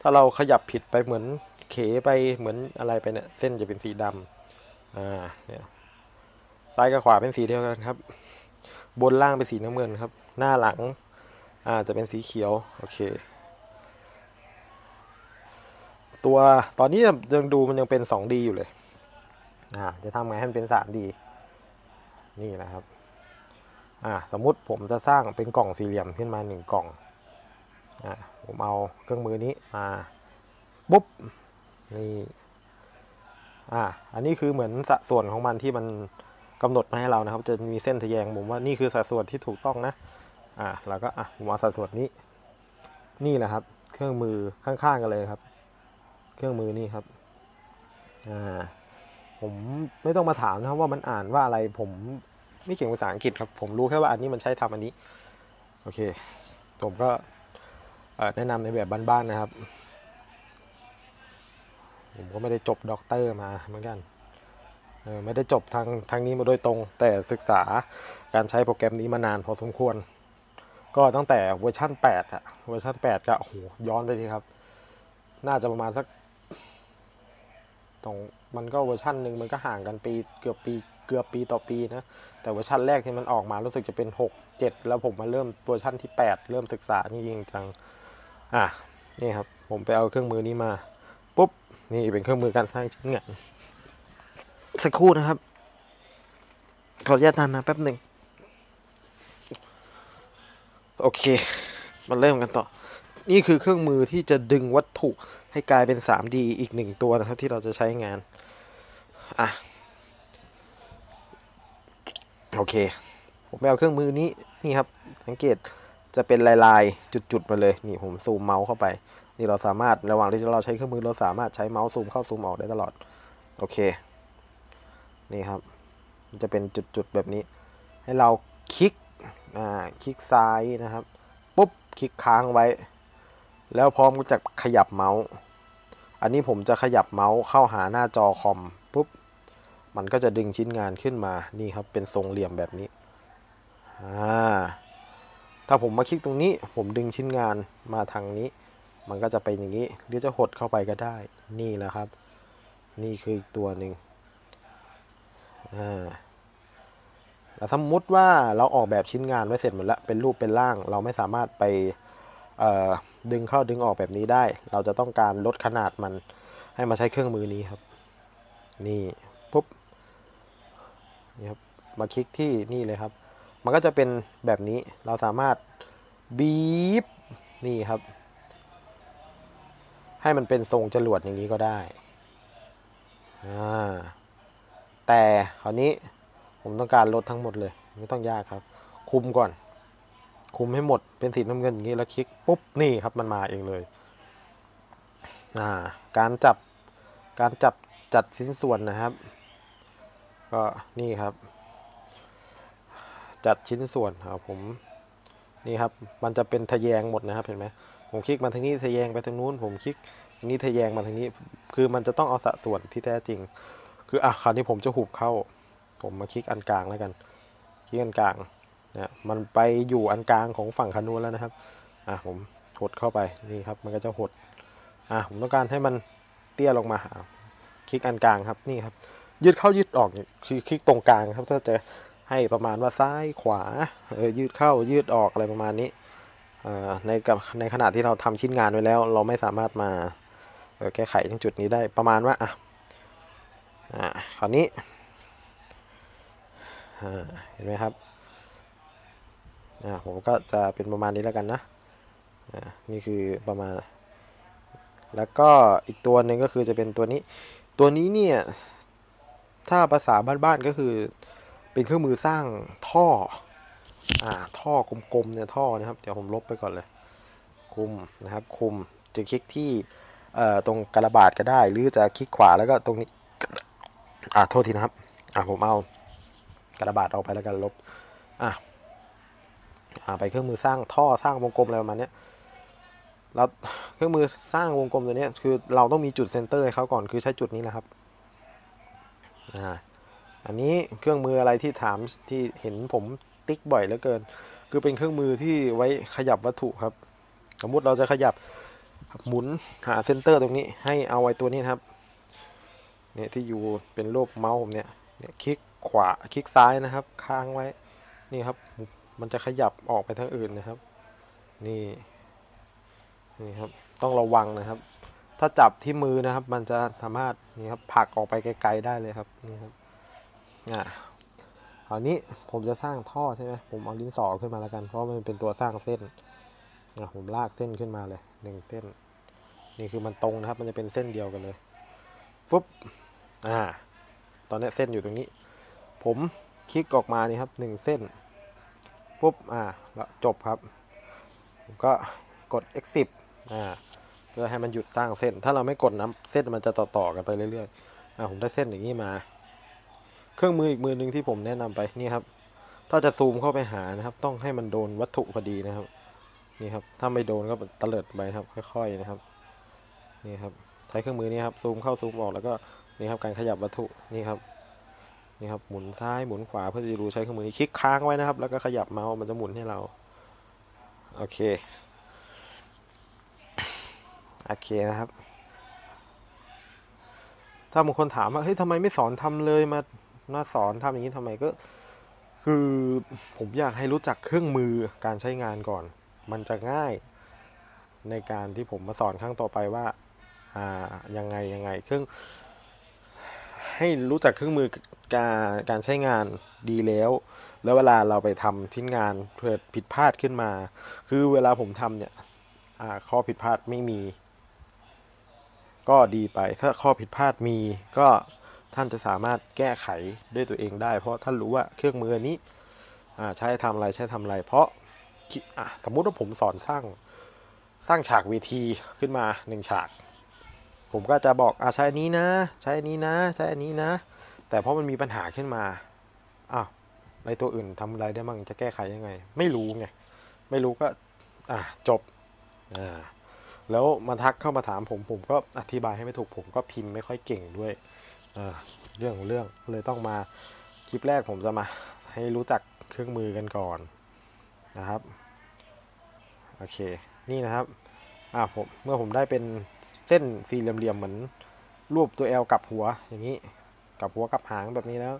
ถ้าเราขยับผิดไปเหมือนเขไปเหมือนอะไรไปเนี่ยเส้นจะเป็นสีดำอ่าเนี่ยซ้ายกับขวาเป็นสีเดียวกันครับ บนล่างเป็นสีน้ำเงินครับ หน้าหลังอ่าจะเป็นสีเขียวโอเค ตัวตอนนี้ยังดูมันยังเป็น 2D อยู่เลยอ่าจะทำไงให้มันเป็น 3D นี่นะครับอ่าสมมุติผมจะสร้างเป็นกล่องสี่เหลี่ยมขึ้นมาหนึ่งกล่องอ่า ผมเอาเครื่องมือนี้มาปุ๊บนี่อ่าอันนี้คือเหมือนสัดส่วนของมันที่มันกำหนดมาให้เรานะครับ จะมีเส้นทะแยงผมว่านี่คือสัดส่วนที่ถูกต้องนะอ่าแล้วก็อะผมเอาสัดส่วนนี้ นี่แหละครับ เครื่องมือข้างๆกันเลยครับ เครื่องมือนี่ครับอ่าผมไม่ต้องมาถามนะครับว่ามันอ่านว่าอะไรผมไม่เก่งภาษาอังกฤษครับ ผมรู้แค่ว่าอันนี้มันใช้ทำอันนี้ โอเค ผมก็ แนะนำในแบบบ้านๆนะครับ ผมก็ไม่ได้จบด็อกเตอร์มาเหมือนกันไม่ได้จบทางทางนี้มาโดยตรง แต่ศึกษาการใช้โปรแกรมนี้มานานพอสมควร ก็ตั้งแต่เวอร์ชัน8อะเวอร์ชัน8ก็โอ้โหย้อนไปทีครับ น่าจะประมาณสักตรงมันก็เวอร์ชันหนึ่งมันก็ห่างกันปีเกือบปีเกือบปีต่อปีนะแต่เวอร์ชันแรกที่มันออกมารู้สึกจะเป็น 6 7 แล้วผมมาเริ่มเวอร์ชันที่ 8 เริ่มศึกษานี่จริงจัง อะนี่ครับผมไปเอาเครื่องมือนี้มาปุ๊บนี่เป็นเครื่องมือการสร้างชิ้นงานสักครู่นะครับ ขออนุญาตทานนะแป๊บหนึ่งโอเค มาเริ่มกันต่อ นี่คือเครื่องมือที่จะดึงวัตถุให้กลายเป็น 3D อีกหนึ่งตัวนะครับที่เราจะใช้งาน อะ โอเค ผมไปเอาเครื่องมือนี้ นี่ครับ สังเกต จะเป็นลายๆ จุดๆมาเลยนี่ผมซูมเมาส์เข้าไป นี่เราสามารถระหว่างที่เราใช้เครื่องมือเราสามารถใช้เมาส์ซูมเข้าซูมออกได้ตลอดโอเค นี่ครับ มันจะเป็นจุดๆแบบนี้ ให้เราคลิกอ่าคลิกซ้ายนะครับปุ๊บคลิกค้างไว้ แล้วพร้อมก็จะขยับเมาส์ อันนี้ผมจะขยับเมาส์เข้าหาหน้าจอคอมปุ๊บมันก็จะดึงชิ้นงานขึ้นมานี่ครับเป็นทรงเหลี่ยมแบบนี้อ่า ถ้าผมมาคลิกตรงนี้ ผมดึงชิ้นงานมาทางนี้ มันก็จะเป็นอย่างนี้ หรือจะหดเข้าไปก็ได้ นี่แหละครับ นี่คืออีกตัวหนึ่งอ่าแล้วสมมติว่าเราออกแบบชิ้นงานไว้เสร็จหมดแล้ว เป็นรูปเป็นร่าง เราไม่สามารถไปดึงเข้าดึงออกแบบนี้ได้ เราจะต้องการลดขนาดมัน ให้มาใช้เครื่องมือนี้ครับ นี่ปุ๊บนี่ครับ มาคลิกที่นี่เลยครับ มันก็จะเป็นแบบนี้เราสามารถบีบนี่ครับ ให้มันเป็นทรงจรวดอย่างนี้ก็ได้แต่คราวนี้ผมต้องการลดทั้งหมดเลย ไม่ต้องยากครับ คุมก่อน คุมให้หมดเป็นสีน้ำเงินอย่างนี้แล้วคลิกปุ๊บนี่ครับมันมาเองเลยการจับการจับจัดชิ้นส่วนนะครับ ก็นี่ครับ จัดชิ้นส่วนครับผมนี่ครับมันจะเป็นทะแยงหมดนะครับเห็นไหมผมคลิกมาทางนี้ทะแยงไปทางนู้น ผมคลิกนี้ทะแยงมาทางนี้ คือมันจะต้องเอาสัดส่วนที่แท้จริง คืออะคราวนี้ผมจะหุบเข้า ผมมาคลิกอันกลางแล้วกันคลิกอันกลางเนะมันไปอยู่อันกลางของฝั่งคานูนแล้วนะครับอะผมหดเข้าไปนี่ครับมันก็จะหดอะผมต้องการให้มันเตี้ยลงมาคลิกอันกลางครับนี่ครับยืดเข้ายืดออกคือคลิกตรงกลางครับถ้าจะ ให้ประมาณว่าซ้ายขวาเออยืดเข้ายืดออกอะไรประมาณนี้อ่าในกับในขณะที่เราทำชิ้นงานไว้แล้ว เราไม่สามารถมาเออแก้ไขตรงจุดนี้ได้ประมาณว่าอะอ่าคราวนี้อ่าเห็นไหมครับอ่าผมก็จะเป็นประมาณนี้แล้วกันนะอ่านี่คือประมาณ แล้วก็อีกตัวหนึ่งก็คือจะเป็นตัวนี้ ตัวนี้เนี่ย ถ้าภาษาบ้านๆก็คือ เป็นเครื่องมือสร้างท่อ อ่า ท่อกลมๆเนี่ยท่อนะครับ เดี๋ยวผมลบไปก่อนเลย คุมนะครับ คุม จะคลิกที่เอ่อตรงกระบาดก็ได้ หรือจะคลิกขวาแล้วก็ตรงนี้ อ่าโทษทีนะครับ อ่าผมเอากระบาดออกไปแล้วกันลบ อ่าอ่าไปเครื่องมือสร้างท่อสร้างวงกลมอะไรประมาณเนี้ยแล้วเครื่องมือสร้างวงกลมตัวนี้คือเราต้องมีจุดเซนเตอร์ให้เขาก่อนคือใช้จุดนี้นะครับ อ่า อันนี้เครื่องมืออะไรที่ถามที่เห็นผมติ๊กบ่อยเหลือเกิน คือเป็นเครื่องมือที่ไว้ขยับวัตถุครับ สมมุติเราจะขยับหมุนหาเซนเตอร์ตรงนี้ให้เอาไว้ตัวนี้ครับเนี่ยที่อยู่เป็นรูปเมาส์ผมเนี่ยเนี่ยคลิกขวาคลิกซ้ายนะครับ ค้างไว้นี่ครับ มันจะขยับออกไปทางอื่นนะครับ นี่นี่ครับต้องระวังนะครับ ถ้าจับที่มือนะครับ มันจะสามารถนี่ครับผลักออกไปไกลๆได้เลยครับนี่ครับ อ่าคราวนี้ผมจะสร้างท่อใช่ไหมผมเอาลิ้นสอขึ้นมาแล้วกันเพราะมันเป็นตัวสร้างเส้นอะผมลากเส้นขึ้นมาเลยหนึ่งเส้น นี่คือมันตรงนะครับ มันจะเป็นเส้นเดียวกันเลยปุ๊บอ่า ตอนนี้เส้นอยู่ตรงนี้ ผมคลิกออกมานี่ครับหนึ่งเส้นปุ๊บอ่าแล้วจบครับผมก็กด X10 อ่าเพื่อให้มันหยุดสร้างเส้น ถ้าเราไม่กดน้ำเส้นมันจะต่อๆกันไปเรื่อยๆอ่าผมได้เส้นอย่างนี้มา เครื่องมืออีกมือหนึ่งที่ผมแนะนำไปนี่ครับ ถ้าจะซูมเข้าไปหานะครับ ต้องให้มันโดนวัตถุพอดีนะครับ นี่ครับ ถ้าไม่โดนก็ตะเลิดไปครับ ค่อยๆนะครับ นี่ครับ ใช้เครื่องมือนี้ครับ ซูมเข้าซูมออกแล้วก็นี่ครับ การขยับวัตถุนี่ครับ นี่ครับ หมุนซ้ายหมุนขวาเพื่อจะดูใช้เครื่องมือนี้คลิกค้างไว้นะครับ แล้วก็ขยับเมาส์มันจะหมุนให้เรา โอเค โอเคนะครับถ้าบางคนถามว่าเฮ้ยทำไมไม่สอนทำเลยมา มาสอนทำอย่างนี้ทำไมก็ คือผมอยากให้รู้จักเครื่องมือการใช้งานก่อน มันจะง่ายในการที่ผมมาสอนครั้งต่อไปว่าอ่ายังไงยังไงเครื่อง ให้รู้จักเครื่องมือการการใช้งานดีแล้ว แล้วเวลาเราไปทำชิ้นงานเกิดผิดพลาดขึ้นมา คือเวลาผมทำเนี่ยอ่าข้อผิดพลาดไม่มี ก็ดีไปถ้าข้อผิดพลาดมีก็ ท่านจะสามารถแก้ไขด้วยตัวเองได้ เพราะท่านรู้ว่าเครื่องมือนี้ใช้ทำอะไรใช้ทำอะไร เพราะคิอะสมมุติว่าผมสอนสร้างสร้างฉากเวทีขึ้นมาหนึ่งฉาก ผมก็จะบอกอ่าใช้อันนี้นะ ใช้อันนี้นะ ใช้อันนี้นะ แต่เพราะมันมีปัญหาขึ้นมาอ้าวในตัวอื่นทำอะไรได้บ้างจะแก้ไขยังไง ไม่รู้ไงไม่รู้ก็อะจบอ่าแล้วมาทักเข้ามาถามผมผมก็อธิบายให้ไม่ถูกผมก็พิมพ์ไม่ค่อยเก่งด้วย เรื่องของเรื่องเลยต้องมาคลิปแรกผมจะมาให้รู้จักเครื่องมือกันก่อนนะครับโอเคนี่นะครับอ่าผมเมื่อผมได้เป็นเส้นสี่เหลี่ยมๆเหมือนรูปตัว L กับหัวอย่างนี้กับหัวกับหางแบบนี้แล้ว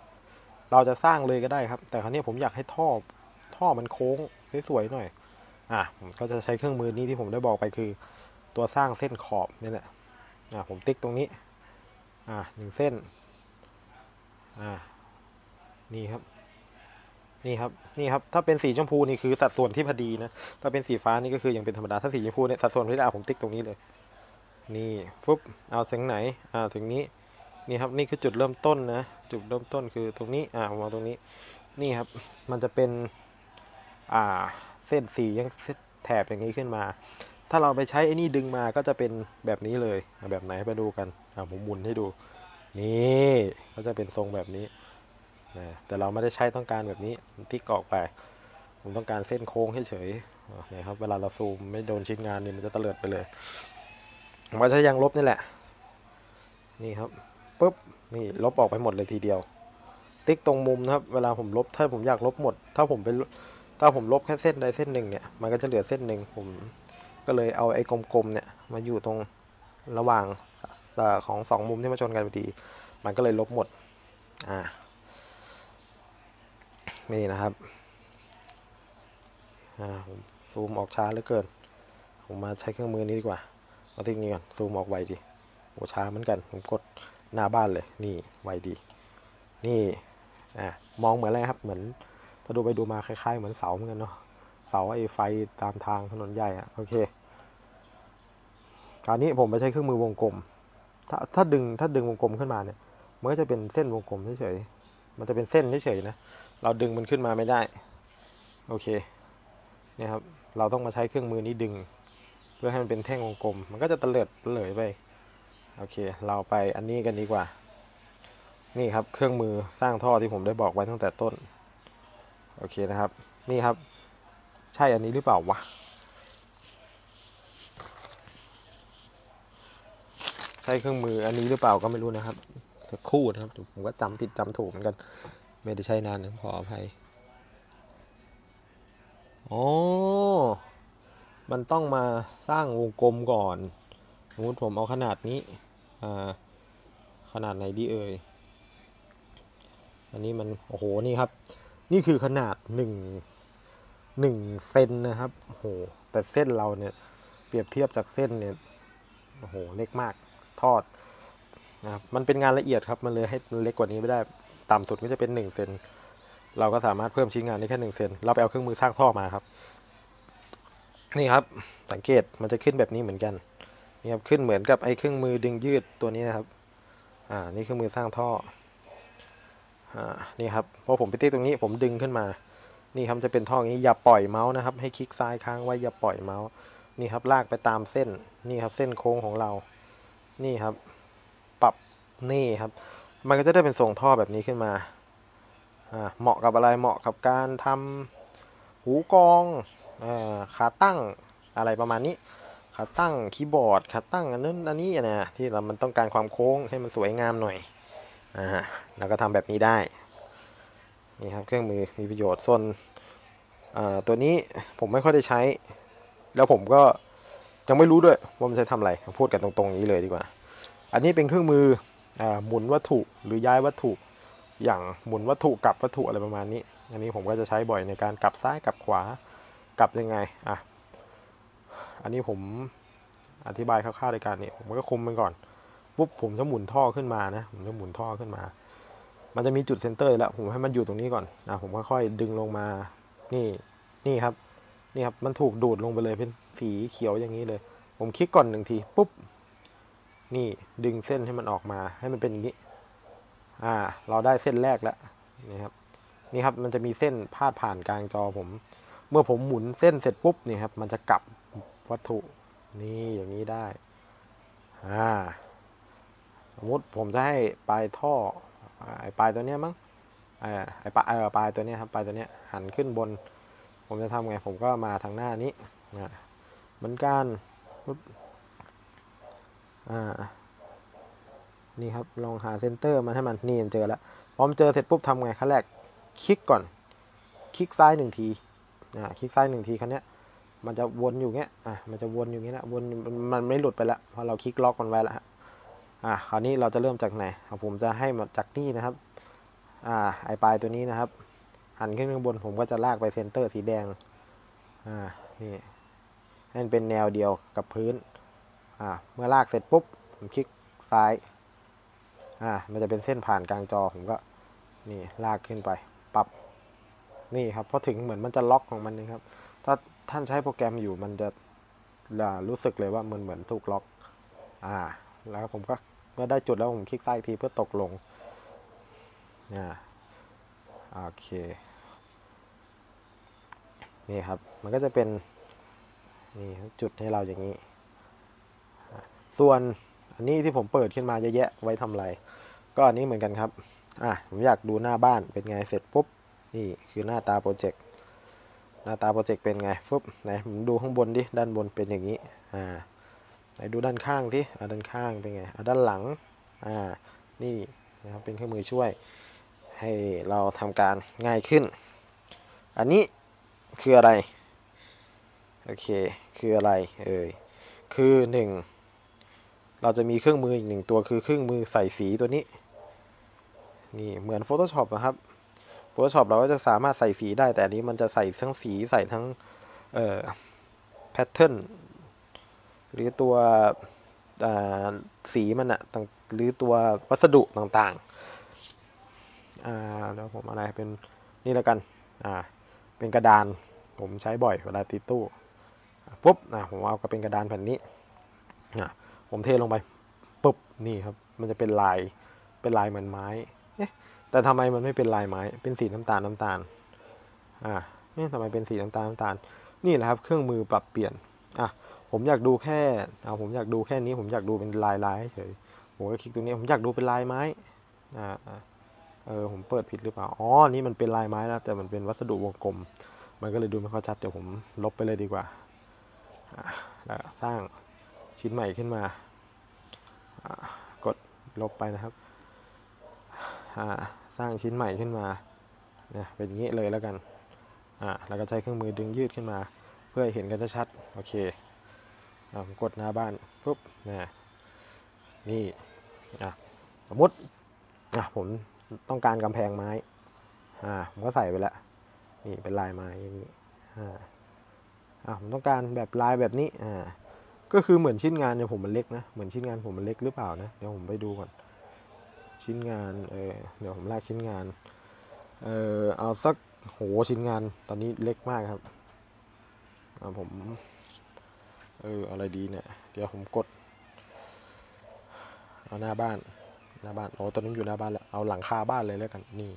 เราจะสร้างเลยก็ได้ครับ แต่คราวนี้ผมอยากให้ท่อท่อมันโค้งสวยๆหน่อยอะผมก็จะใช้เครื่องมือนี้ที่ผมได้บอกไปคือ ตัวสร้างเส้นขอบนี่แหละอะผมติ๊กตรงนี้ อะหนึ่งเส้น อ่า นี่ครับ นี่ครับ นี่ครับ ถ้าเป็นสีชมพูนี่คือสัดส่วนที่พอดีนะ ถ้าเป็นสีฟ้านี่ก็คือยังเป็นธรรมดา ถ้าสีชมพูเนี่ยสัดส่วนที่ได้ผมติ๊กตรงนี้เลย นี่ฟุบเอาถึงไหน อ่า ถึงนี้ นี่ครับ นี่คือจุดเริ่มต้นนะ จุดเริ่มต้นคือตรงนี้ อ่ามาตรงนี้ นี่ครับ มันจะเป็น อ่า เส้นสียังแถบอย่างนี้ขึ้นมา ถ้าเราไปใช้ไอ้นี่ดึงมาก็จะเป็นแบบนี้เลยแบบไหนไปดูกันผมหมุนให้ดู นี่ก็จะเป็นทรงแบบนี้นะแต่เราไม่ได้ใช้ต้องการแบบนี้ผมติ๊กออกไป ผมต้องการเส้นโค้งเฉยๆอะครับเวลาเราซูมไม่โดนชิ้นงานนี่มันจะเตลิดไปเลยผมก็ใช้ยางลบนี่แหละ นี่ครับปุ๊บนี่ลบออกไปหมดเลยทีเดียว ติ๊กตรงมุมนะครับ เวลาผมลบถ้าผมอยากลบหมด ถ้าผมไปถ้าผมลบแค่เส้นใดเส้นหนึ่งเนี่ยมันก็จะเหลือเส้นหนึ่งผม ก็เลยเอาไอ้กลมๆเนี่ยมาอยู่ตรงระหว่างอ่อของสองมุมที่มาชนกันพอดี มันก็เลยลบหมด อ่า นี่นะครับ อ่าผมซูมออกช้าเหลือเกิน ผมมาใช้เครื่องมือนี้ดีกว่าเอาทิ้งนี้ก่อน ซูมออกไวดีโอ้ช้าเหมือนกัน ผมกดหน้าบ้านเลย นี่ไวดี นี่ อะมองเหมือนอะไรครับ เหมือนถ้าดูไปดูมาคล้ายๆ เหมือนเสาเหมือนกันเนาะ เสาไอ้ไฟตามทางถนนใหญ่อะโอเคคราวนี้ผมไปใช้เครื่องมือวงกลม ถ้าถ้าดึงถ้าดึงวงกลมขึ้นมาเนี่ย มันก็จะเป็นเส้นวงกลมเฉยๆมันจะเป็นเส้นเฉยๆนะ เราดึงมันขึ้นมาไม่ได้ โอเค เนี่ยครับ เราต้องมาใช้เครื่องมือนี้ดึง เพื่อให้มันเป็นแท่งวงกลม มันก็จะเตลิดเตลิดไป โอเค เราไปอันนี้กันดีกว่า นี่ครับ เครื่องมือสร้างท่อที่ผมได้บอกไว้ตั้งแต่ต้น โอเคนะครับ นี่ครับ ใช่อันนี้หรือเปล่าวะใช่เครื่องมืออันนี้หรือเปล่าก็ไม่รู้นะครับสักคู่นะครับผมก็จำผิดจำถูกเหมือนกัน ไม่ได้ใช้นานนะขออภัยอ๋อมันต้องมาสร้างวงกลมก่อนสมมติผมเอาขนาดนี้อ่าขนาดไหนดีเอ่ยอันนี้มันโอ้โหนี่ครับ นี่คือขนาดหนึ่ง หนึ่งเซนนะครับโอ้โหแต่เส้นเราเนี่ยเปรียบเทียบจากเส้นเนี่ยโอ้โหเล็กมากทอดนะครับมันเป็นงานละเอียดครับมันเลยให้มันเล็กกว่านี้ไม่ได้ต่ำสุดก็จะเป็นหนึ่งเซนเราก็สามารถเพิ่มชิ้นงานได้แค่หนึ่งเซนเราไปเอาเครื่องมือสร้างท่อมาครับ นี่ครับสังเกตมันจะขึ้นแบบนี้เหมือนกันนี่ครับขึ้นเหมือนกับไอ้เครื่องมือดึงยืดตัวนี้นะครับอ่านี่เครื่องมือสร้างท่ออ่านี่ครับพอผมไปติ๊กตรงนี้ผมดึงขึ้นมา นี่ครับจะเป็นท่ออย่างนี้อย่าปล่อยเมาส์นะครับ ให้คลิกซ้ายค้างไว้อย่าปล่อยเมาส์นี่ครับลากไปตามเส้นนี่ครับเส้นโค้งของเรา นี่ครับ ปรับนี่ครับ มันก็จะได้เป็นทรงท่อแบบนี้ขึ้นมาอ่าเหมาะกับอะไรเหมาะกับการทำหูกรองอ่าขาตั้งอะไรประมาณนี้ ขาตั้งคีย์บอร์ดขาตั้งอันนั้นอันนี้นะที่เรามันต้องการความโค้งให้มันสวยงามหน่อยอ่าแล้วก็ทำแบบนี้ได้ นี่ครับเครื่องมือมีประโยชน์ส่วนตัวนี้ผมไม่ค่อยได้ใช้ แล้วผมก็ยังไม่รู้ด้วยว่ามันใช้ทำอะไรพูดกันตรงๆงนี้เลยดีกว่า อันนี้เป็นเครื่องมืออหมุนวัตถุหรือย้ายวัตถุอย่างหมุนวัตถุกลับวัตถุอะไรประมาณนี้ อันนี้ผมก็จะใช้บ่อยในการกลับซ้ายกลับขวากลับยังไงอะอันนี้ผมอธิบายคร่าวๆในการนี้ผมก็คุมมันก่อนปุ๊บผมจะหมุนท่อขึ้นมานะผมจะหมุนท่อขึ้นมา มันจะมีจุดเซนเตอร์แล้วผมให้มันอยู่ตรงนี้ก่อนนะผมค่อยๆดึงลงมา นี่ นี่ครับ นี่ครับ มันถูกดูดลงไปเลยเป็นสีเขียวอย่างนี้เลย ผมคลิกก่อนหนึ่งที ปุ๊บ นี่ดึงเส้นให้มันออกมา ให้มันเป็นอย่างนี้ อ่า เราได้เส้นแรกแล้ว นี่ครับ นี่ครับ มันจะมีเส้นพาดผ่านกลางจอผม เมื่อผมหมุนเส้นเสร็จปุ๊บ นี่ครับ มันจะกลับวัตถุ นี่อย่างนี้ได้ อ่า สมมติผมจะให้ปลายท่อ ไอปลายตัวเนี้ยมั้งไอปลายเออปลายตัวเนี้ยครับปลายตัวเนี้ยหันขึ้นบน ผมจะทำไงผมก็มาทางหน้านี้เหมือนกันปุ๊บอ่านี่ครับลองหา center มันให้มันนี่มันเจอแล้วพอมันเจอเสร็จปุ๊บทำไงขั้นแรกคลิกก่อนคลิกซ้ายหนึ่งทีอ่าคลิกซ้ายหนึ่งทีคันเนี้ยมันจะวนอยู่เงี้ยอะมันจะวนอยู่เงี้ยนะวนมันไม่หลุดไปแล้วเพราะเราคลิกล็อกมันไว้แล้วฮะ อะคราวนี้เราจะเริ่มจากไหนอะผมจะให้มาจากนี่นะครับอ่าไอปลายตัวนี้นะครับหันขึ้นข้างบนผมก็จะลากไป center สีแดงอ่านี่ให้มันเป็นแนวเดียวกับพื้นอ่าเมื่อลากเสร็จปุ๊บผมคลิกซ้ายอ่ามันจะเป็นเส้นผ่านกลางจอผมก็นี่ลากขึ้นไปปรับนี่ครับพอถึงเหมือนมันจะล็อกของมันนะครับ ถ้าท่านใช้โปรแกรมอยู่มันจะรู้สึกเลยว่ามันเหมือนถูกล็อกอ่า แล้วผมก็เมื่อได้จุดแล้วผมคลิกซ้ายอีกทีเพื่อตกลงอ่โอเคนี่ครับมันก็จะเป็นนี่จุดให้เราอย่างนี้ ส่วนอันนี้ที่ผมเปิดขึ้นมาเยอะแยะไว้ทำไร ก็อันนี้เหมือนกันครับอะผมอยากดูหน้าบ้านเป็นไงเสร็จปุ๊บนี่คือหน้าตาโปรเจกต์หน้าตาโปรเจกต์เป็นไงปุ๊บไหนผมดูข้างบนดิด้านบนเป็นอย่างนี้อ่า ไหนดูด้านข้างที่ด้านข้างเป็นไงด้านหลังอ่านี่นะครับเป็นเครื่องมือช่วย ให้เราทำการง่ายขึ้น อันนี้คืออะไรโอเคคืออะไรเอ่ยคือหนึ่งเราจะมีเครื่องมืออีกหนึ่งตัวคือเครื่องมือใส่สีตัวนี้นี่เหมือน Photoshop นะครับ Photoshop เราก็จะสามารถใส่สีได้แต่นนี้มันจะใส่ทั้งสีใส่ทั้งเอ่อแพทเทิร์น หรือตัวสีมันอะต่างหรือตัววัสดุต่างๆอ่าแล้วผมอะไรเป็นนี่แล้วกันอ่าเป็นกระดานผมใช้บ่อยเวลาติดตู้ปุ๊บอะผมเอาก็เป็นกระดานแผ่นนี้อะผมเทลงไปปุ๊บนี่ครับมันจะเป็นลายเป็นลายเหมือนไม้เอ๊ะแต่ทำไมมันไม่เป็นลายไม้ เป็นสีน้ำตาลน้ำตาล อ่าเนี่ยทำไมเป็นสีน้ำตาลน้ำตาล นี่แหละครับ เครื่องมือปรับเปลี่ยน อะ ผมอยากดูแค่เอาผมอยากดูแค่นี้ ผมอยากดูเป็นลายลายเฉยผมก็คลิกตรงนี้ผมอยากดูเป็นลายไม้อ่าเออผมเปิดผิดหรือเปล่าอ๋อนี่มันเป็นลายไม้นะแต่มันเป็นวัสดุวงกลม มันก็เลยดูไม่ค่อยชัดเดี๋ยวผมลบไปเลยดีกว่าอะแล้วสร้างชิ้นใหม่ขึ้นมาอะกดลบไปนะครับอ่าสร้างชิ้นใหม่ขึ้นมาเนี่ยเป็นงี้เลยแล้วกันอ่าแล้วก็ใช้เครื่องมือดึงยืดขึ้นมา เพื่อให้เห็นกันชัดโอเค กดหน้าบ้านปุ๊บนะนี่อะสมมติอะผมต้องการกำแพงไม้อ่าผมก็ใส่ไปแล้วนี่เป็นลายไม้อย่างนี้อ่าอ่าผมต้องการแบบลายแบบนี้อ่าก็คือเหมือนชิ้นงานเนี่ยผมมันเล็กนะเหมือนชิ้นงานผมมันเล็กหรือเปล่านะเดี๋ยวผมไปดูก่อนชิ้นงานเออเดี๋ยวผมลากชิ้นงานเออเอาสักโหชิ้นงานตอนนี้เล็กมากครับอ่าผม เอออะไรดีเนี่ย เดี๋ยวผมกด เอาหน้าบ้าน หน้าบ้านโอ้ตอนนี้อยู่หน้าบ้านแล้ว เอาหลังคาบ้านเลยแล้วกัน นี่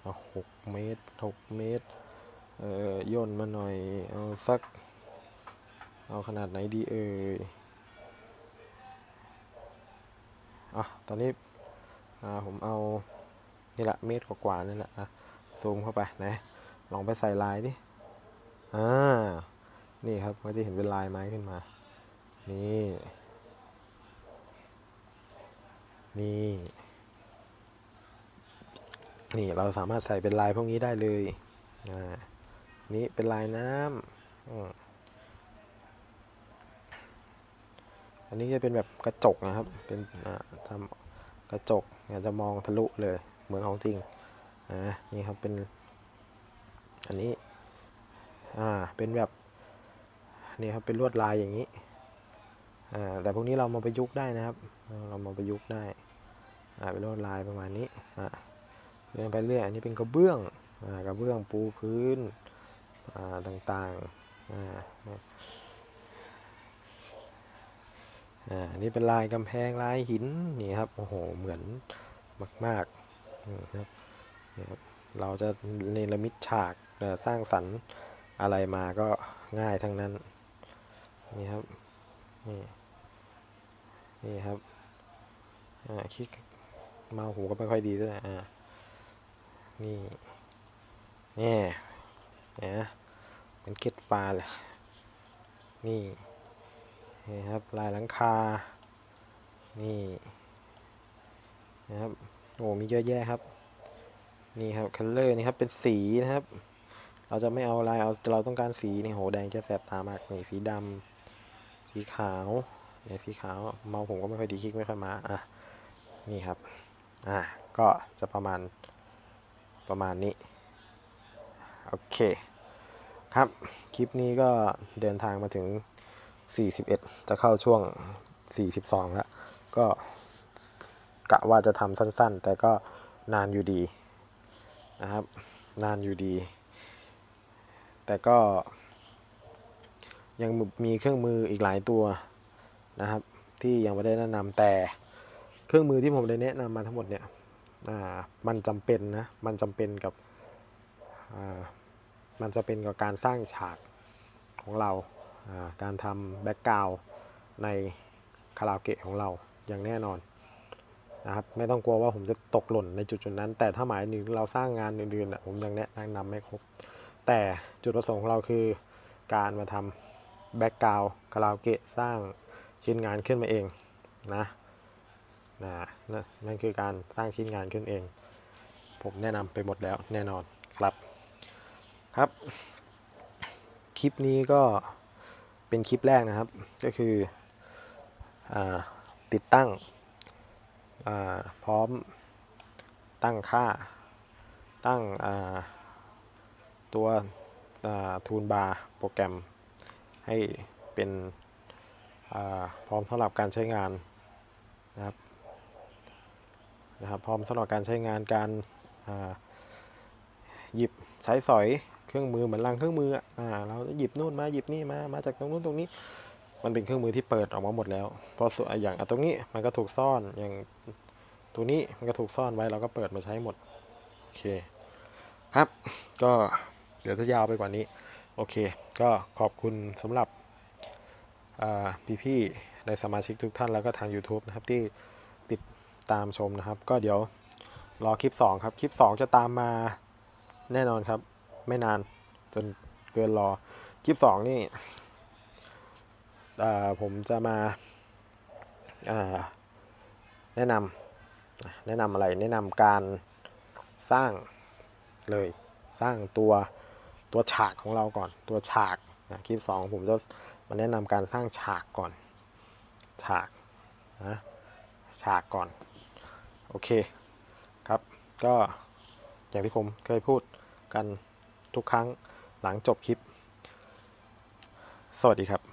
เอาหกเมตรหกเมตร เอ่อย่นมาหน่อย เอาสัก เอาขนาดไหนดีเอ่ย อะ ตอนนี้ อ่า ผมเอา นี่แหละ เมตรกว่าๆนี่แหละ อะ ซูมเข้าไปนะ ลองไปใส่ลายดิ อ่า นี่ครับก็จะเห็นเป็นลายไม้ขึ้นมา นี่ นี่ นี่เราสามารถใส่เป็นลายพวกนี้ได้เลย อ่า นี่เป็นลายน้ำออันนี้จะเป็นแบบกระจกนะครับ เป็นอ่าทำกระจกอยากจะมองทะลุเลย เหมือนของจริง อ่า นี่ครับเป็น อันนี้ อ่า เป็นแบบ นี่ครับเป็นลวดลายอย่างนี้อ่าแต่พวกนี้เรามาประยุกต์ได้นะครับ เรามาประยุกต์ได้อ่าเป็นลวดลายประมาณนี้อ่าเดินไปเรื่อยอันนี้เป็นกระเบื้องอ่ากระเบื้องปูพื้นอ่าต่างๆอ่าอ่านี่เป็นลายกำแพงลายหินนี่ครับโอ้โหเหมือนมากๆอืมครับนี่ครับเราจะเนรมิตฉากสร้างสรรค์อะไรมาก็ง่ายทั้งนั้น นี่ครับ นี่ นี่ครับ อ่าคลิกเมาหูก็ไม่ค่อยดีด้วยนะอ่า นี่นี่นะเป็นเกล็ดปลาเลยนี่นี่ครับลายหลังคา นี่นะครับโอ้มีเยอะแยะครับ นี่ครับคัลเลอร์นี่ครับเป็นสีนะครับ เราจะไม่เอาลายเอาเราต้องการสีนี่โหแดงจะแสบตามากนี่สีดำ สีขาวเนี่ยสีขาวเมาผมก็ไม่ค่อยดีคลิกไม่ค่อยมาอะนี่ครับอะก็จะประมาณประมาณนี้โอเคครับคลิปนี้ก็เดินทางมาถึง 41 จะเข้าช่วง 42 แล้ว ก็กะว่าจะทำสั้นๆ แต่ก็นานอยู่ดีนะครับ นานอยู่ดี แต่ก็ ยังมีเครื่องมืออีกหลายตัวนะครับ ที่ยังไม่ได้แนะนำแต่เครื่องมือที่ผมได้แนะนำมาทั้งหมดเนี่ยมันจำเป็นนะมันจำเป็นกับมันจะเป็นกับการสร้างฉากของเราการทำแบ็กกราวในคาราโอเกะของเราอย่างแน่นอนนะครับไม่ต้องกลัวว่าผมจะตกหล่นในจุดจุดๆนั้น แต่ถ้าหมายถึงเราสร้างงานอื่นๆผมยังแนะนำไม่ครบ แต่จุดประสงค์ของเราคือการมาทำ แบ็กกราวคาราโอเกะสร้างชิ้นงานขึ้นมาเองนะนะนั่นคือการสร้างชิ้นงานขึ้นเอง ผมแนะนำไปหมดแล้วแน่นอนครับครับ คลิปนี้ก็เป็นคลิปแรกนะครับ ก็คืออติดตั้งพร้อมตั้งค่าตั้งตัวทูนบาร์โปรแกรม ให้เป็นพร้อมสำหรับการใช้งานนะครับนะครับพร้อมสำหรับการใช้งานการหยิบใช้สอยเครื่องมือเหมือนลังเครื่องมืออะอ่าเราหยิบนู่นมาหยิบนี่มามาจากตรงนู้นตรงนี้ มันเป็นเครื่องมือที่เปิดออกมาหมดแล้วเพราะส่วนอย่างอตรงนี้มันก็ถูกซ่อนอย่างตัวนี้มันก็ถูกซ่อนไว้เราก็เปิดมาใช้หมดโอเคครับก็เดี๋ยวจะยาวไปกว่านี้ โอเค ก็ขอบคุณสำหรับพี่ๆในสมาชิกทุกท่านแล้วก็ทาง YouTube นะครับที่ติดตามชมนะครับ ก็เดี๋ยวรอคลิป 2 ครับ คลิป 2 จะตามมาแน่นอนครับ ไม่นานจนเกินรอ คลิป 2 นี่ผมจะมาาแนะนำแนะนำอะไรแนะนำการสร้างเลยสร้างตัว ตัวฉากของเราก่อน ตัวฉากนะคลิปสองผมจะมาแนะนำการสร้างฉากก่อน ฉากนะฉากก่อน โอเคครับ ก็อย่างที่ผมเคยพูดกันทุกครั้งหลังจบคลิป สวัสดีครับ